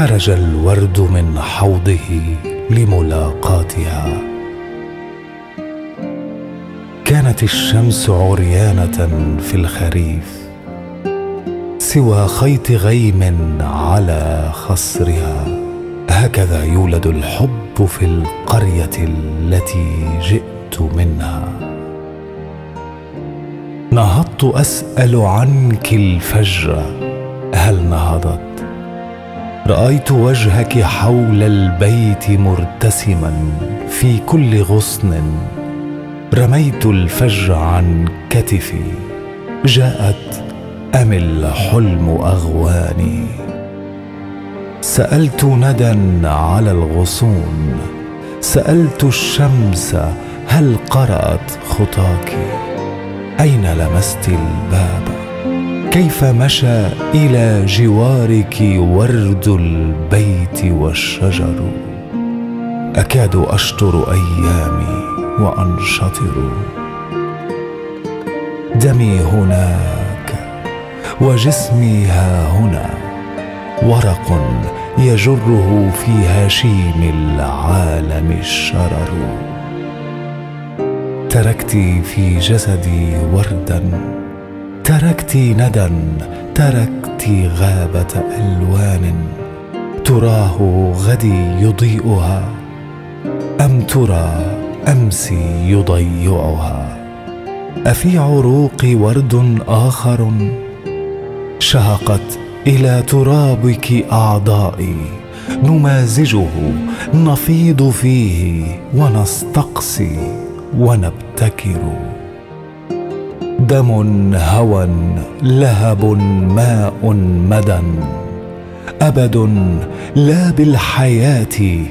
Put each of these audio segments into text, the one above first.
خرج الورد من حوضه لملاقاتها. كانت الشمس عريانة في الخريف سوى خيط غيم على خصرها. هكذا يولد الحب في القرية التي جئت منها. نهضت أسأل عنك الفجر هل نهضت؟ رأيت وجهك حول البيت مرتسما في كل غصن. رميت الفجر عن كتفي جاءت أم الحلم أغواني؟ سألت ندى على الغصون سألت الشمس هل قرأت خطاك أين لمست الباب؟ كيف مشى إلى جوارك ورد البيت والشجر؟ أكاد أشطر أيامي وأنشطر. دمي هناك وجسمي ها هنا. ورق يجره في هشيم العالم الشرر. تركت في جسدي وردا تركت ندى تركت غابة ألوان. تراه غدي يضيئها أم ترى أمسي يضيعها؟ أفي عروقي ورد آخر؟ شهقت إلى ترابك أعضائي. نمازجه نفيض فيه ونستقصي ونبتكر. دم هوى لهب ماء مدى أبد لا بالحياة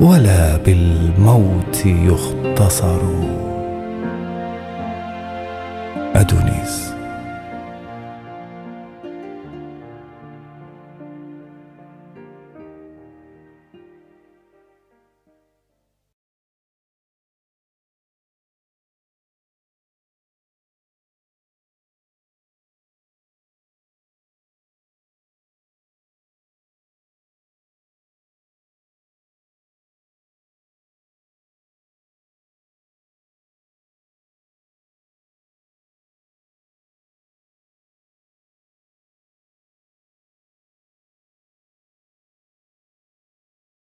ولا بالموت يختصر. أدونيس.